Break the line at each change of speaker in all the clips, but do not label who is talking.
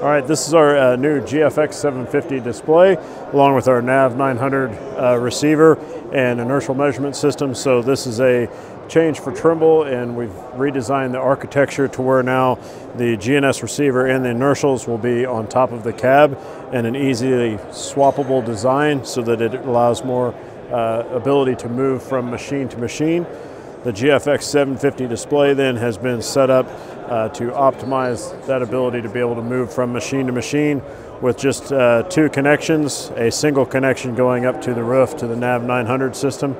All right, this is our uh, new GFX 750 display, along with our NAV 900 uh, receiver and inertial measurement system. So this is a change for Trimble, and we've redesigned the architecture to where now the GNSS receiver and the inertials will be on top of the cab and an easily swappable design so that it allows more uh, ability to move from machine to machine. The GFX 750 display then has been set up uh, to optimize that ability to be able to move from machine to machine with just uh, two connections, a single connection going up to the roof to the NAV 900 system.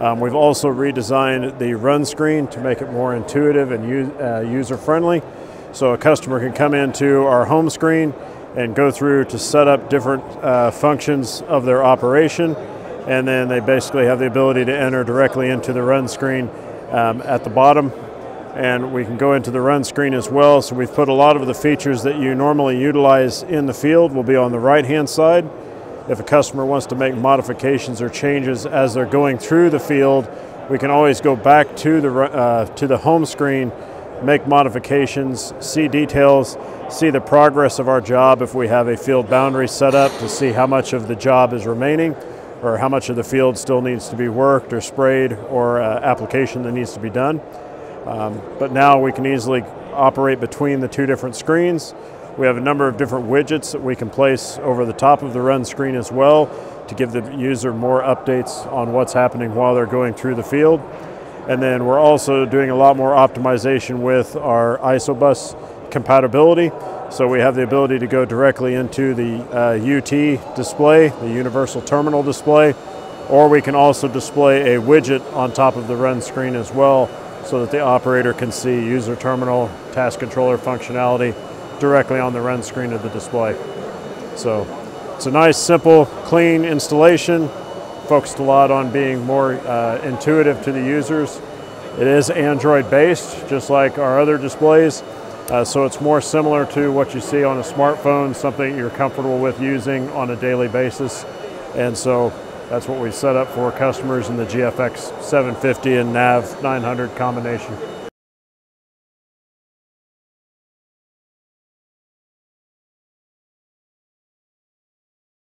Um, we've also redesigned the run screen to make it more intuitive and uh, user friendly. So a customer can come into our home screen and go through to set up different uh, functions of their operation and then they basically have the ability to enter directly into the run screen um, at the bottom. And we can go into the run screen as well. So we've put a lot of the features that you normally utilize in the field will be on the right hand side. If a customer wants to make modifications or changes as they're going through the field we can always go back to the uh, to the home screen make modifications see details see the progress of our job if we have a field boundary set up to see how much of the job is remaining or how much of the field still needs to be worked or sprayed or uh, application that needs to be done. Um, but now we can easily operate between the two different screens. We have a number of different widgets that we can place over the top of the run screen as well to give the user more updates on what's happening while they're going through the field. And then we're also doing a lot more optimization with our ISOBUS compatibility. So we have the ability to go directly into the uh, UT display, the Universal Terminal display, or we can also display a widget on top of the run screen as well so that the operator can see user terminal, task controller functionality directly on the run screen of the display. So it's a nice, simple, clean installation, focused a lot on being more uh, intuitive to the users. It is Android based, just like our other displays. Uh, so it's more similar to what you see on a smartphone, something you're comfortable with using on a daily basis. And so that's what we set up for customers in the GFX 750 and NAV 900 combination.